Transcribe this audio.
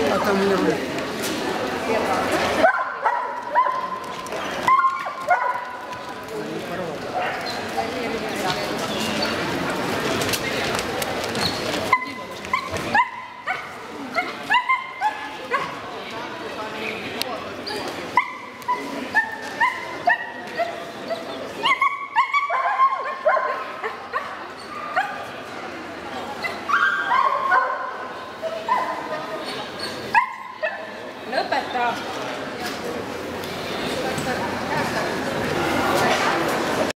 Меня 本的